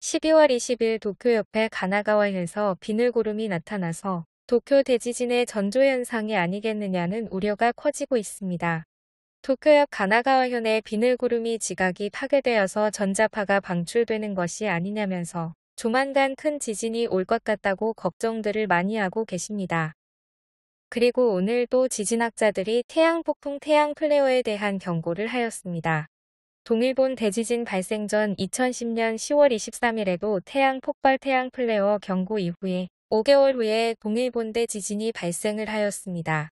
12월 20일 도쿄 옆에 가나가와현에서 비늘구름이 나타나서 도쿄 대지진의 전조현상이 아니겠느냐는 우려가 커지고 있습니다. 도쿄 옆 가나가와현에 비늘구름이 지각이 파괴되어서 전자파가 방출되는 것이 아니냐면서 조만간 큰 지진이 올 것 같다고 걱정들을 많이 하고 계십니다. 그리고 오늘 또 지진학자들이 태양폭풍 태양 플레어에 대한 경고를 하였습니다. 동일본 대지진 발생 전 2010년 10월 23일에도 태양 폭발 태양 플레어 경고 이후에 5개월 후에 동일본 대지진이 발생을 하였습니다.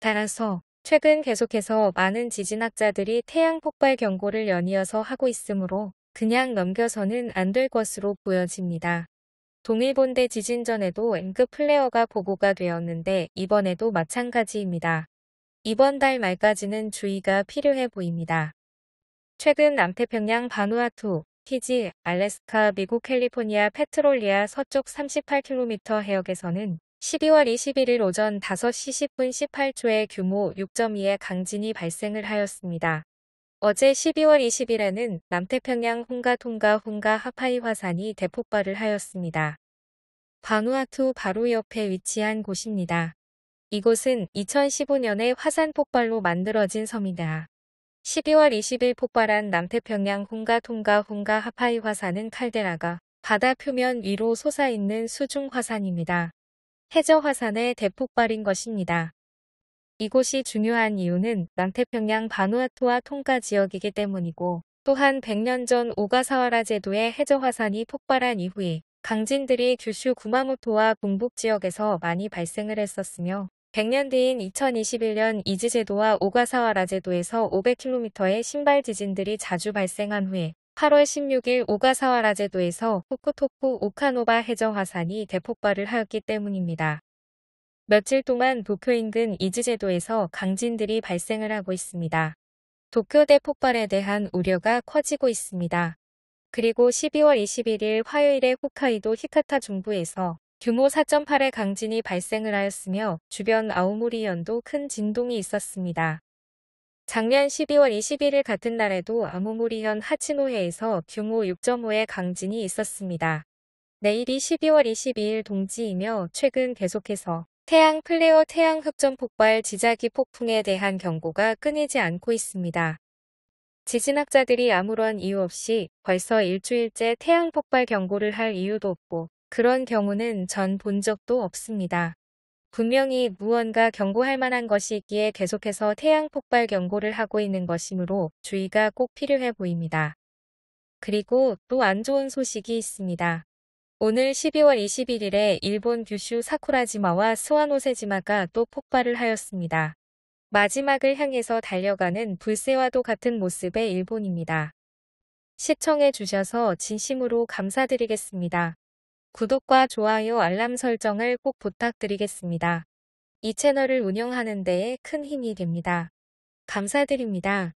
따라서 최근 계속해서 많은 지진학자들이 태양 폭발 경고를 연이어서 하고 있으므로 그냥 넘겨서는 안 될 것으로 보여집니다. 동일본 대지진 전에도 M급 플레어가 보고가 되었는데 이번에도 마찬가지입니다. 이번 달 말까지는 주의가 필요해 보입니다. 최근 남태평양 바누아투, 피지, 알래스카, 미국 캘리포니아 페트롤리아 서쪽 38km 해역에서는 12월 21일 오전 5시 10분 18초의 규모 6.2의 강진이 발생을 하였습니다. 어제 12월 20일에는 남태평양 훈가 통가 훈가 하파이 화산이 대폭발을 하였습니다. 바누아투 바로 옆에 위치한 곳입니다. 이곳은 2015년에 화산 폭발로 만들어진 섬이다. 12월 20일 폭발한 남태평양 훈가 통가 훈가 하파이 화산은 칼데라가 바다 표면 위로 솟아있는 수중 화산입니다. 해저 화산의 대폭발인 것입니다. 이곳이 중요한 이유는 남태평양 바누아투와 통가 지역이기 때문이고 또한 100년 전 오가사와라 제도의 해저 화산이 폭발한 이후에 강진들이 규슈 구마모토와 동북 지역에서 많이 발생을 했었으며 100년 뒤인 2021년 이즈제도와 오가사와 라 제도에서 500km의 신발 지진들이 자주 발생한 후에 8월 16일 오가사와 라 제도에서 후쿠토쿠 오카노바 해저 화산이 대폭발을 하였기 때문입니다. 며칠 동안 도쿄 인근 이즈제도에서 강진들이 발생을 하고 있습니다. 도쿄 대폭발에 대한 우려가 커지고 있습니다. 그리고 12월 21일 화요일에 홋카이도 히카타 중부에서 규모 4.8의 강진이 발생을 하였으며 주변 아오모리현도 큰 진동이 있었습니다. 작년 12월 21일 같은 날에도 아오모리현 하치노해에서 규모 6.5의 강진이 있었습니다. 내일이 12월 22일 동지이며 최근 계속해서 태양 플레어 태양 흡전 폭발 지자기 폭풍에 대한 경고가 끊이지 않고 있습니다. 지진학자들이 아무런 이유 없이 벌써 일주일째 태양 폭발 경고를 할 이유도 없고 그런 경우는 전 본 적도 없습니다. 분명히 무언가 경고할 만한 것이 있기에 계속해서 태양 폭발 경고를 하고 있는 것이므로 주의가 꼭 필요해 보입니다. 그리고 또 안 좋은 소식이 있습니다. 오늘 12월 21일에 일본 규슈 사쿠라지마와 스와노세지마가 또 폭발을 하였습니다. 마지막을 향해서 달려가는 불새와도 같은 모습의 일본입니다. 시청해 주셔서 진심으로 감사드리겠습니다. 구독과 좋아요 알람 설정을 꼭 부탁드리겠습니다. 이 채널을 운영하는 데에 큰 힘이 됩니다. 감사드립니다.